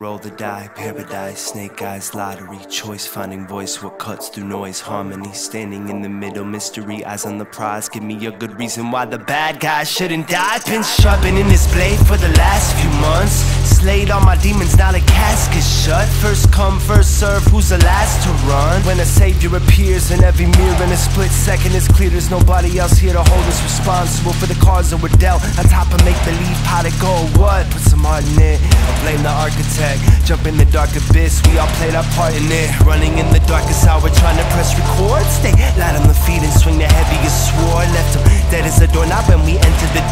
Roll the die, paradise, snake eyes, lottery, choice, finding voice, what cuts through noise, harmony, standing in the middle, mystery, eyes on the prize, give me a good reason why the bad guy shouldn't die. Been sharpening this blade for the last few months, all my demons, now the casket's shut. First come, first serve, who's the last to run? When a savior appears in every mirror in a split second, it's clear there's nobody else here to hold us responsible for the cards that were dealt. On top of make believe, how to go, what? Put some heart in it, I blame the architect. Jump in the dark abyss, we all played our part in it. Running in the darkest hour,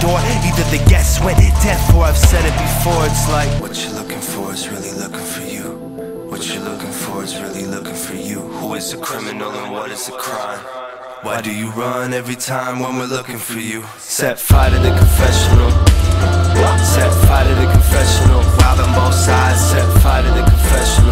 door, either the guests went deaf or I've said it before. It's like what you're looking for is really looking for you. What you're looking for is really looking for you. Who is a criminal and what is a crime? Why do you run every time when we're looking for you? Set fire to the confessional. Set fire to the confessional. On both sides. Set fire to the confessional.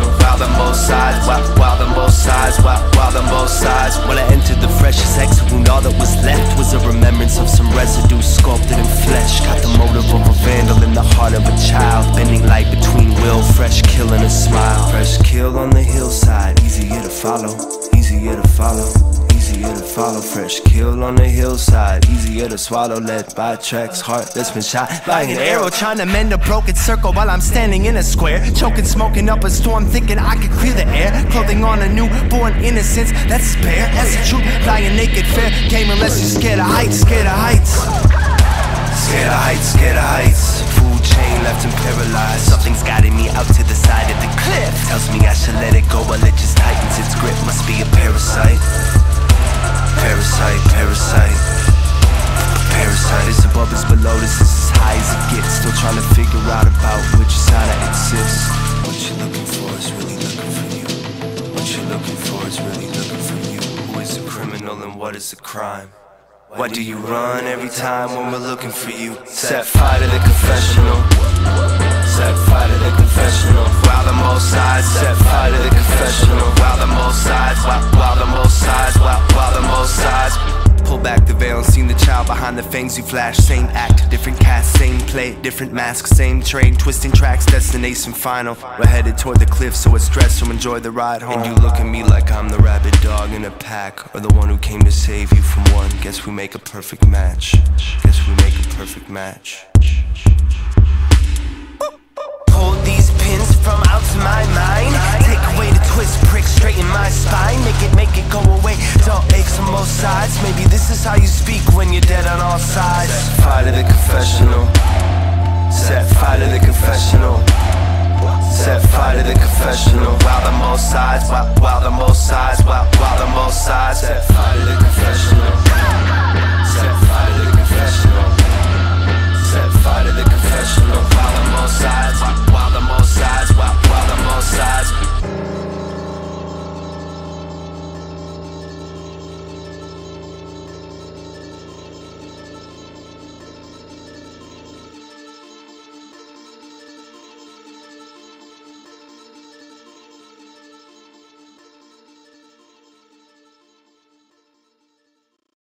Left a remembrance of some residue sculpted in flesh. Got the motive of a vandal in the heart of a child. Bending light between will, fresh kill and a smile. Fresh kill on the hillside. Easier to follow. Easier to follow. Easier to follow, fresh kill on the hillside. Easier to swallow, led by tracks, heart that's been shot by an arrow. Trying to mend a broken circle while I'm standing in a square. Choking, smoking up a storm, thinking I could clear the air. Clothing on a newborn innocence that's spare. That's the truth, flying naked, fair game unless you're scared of heights, scared of heights. Scared of heights, scared of heights. Food chain left him paralyzed. Something's guiding me out to the side of the cliff. Tells me I should let it go, but it just tightens its grip. Must be a parasite. Parasite, parasite. Parasite is above, is below, this is as high as it gets. Still trying to figure out about which side I exist. What you're looking for is really looking for you. What you're looking for is really looking for you. Who is a criminal and what is a crime? Why do you run every time when we're looking for you? Set fire to the confessional. Set fire to the confessional. Wild on both sides. Set fire to the confessional. Wild on both sides. Wild, wild on both sides. Wild, wild on both sides. Pull back the veil and seen the child behind the fangs you flash. Same act, different cast, same play, different mask, same train, twisting tracks, destination final. We're headed toward the cliff, so it's stress, so enjoy the ride home. And you look at me like I'm the rabid dog in a pack, or the one who came to save you from one. Guess we make a perfect match. Guess we make a perfect match. Sides. Set fire to the confessional. Set fire to the confessional. Set fire to the confessional. Wild on both sides. Wild on both sides.